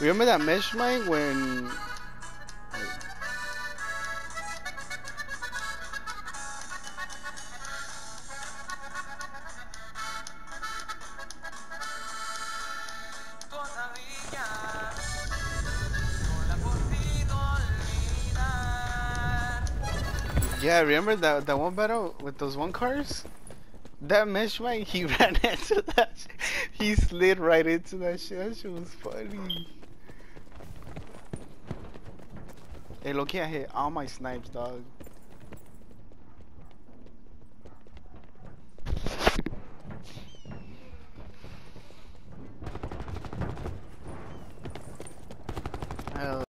Remember that mesh mine when. Yeah, remember that that one battle with those one cars? That mesh mine, he ran into that. He slid right into that shit. That shit was funny. Hey, look, I hit all my snipes, dog.